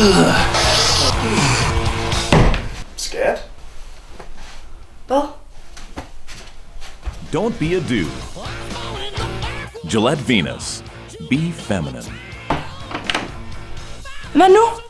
Scared? Hvad? Don't be a dude. Gillette Venus. Be feminine. Manu.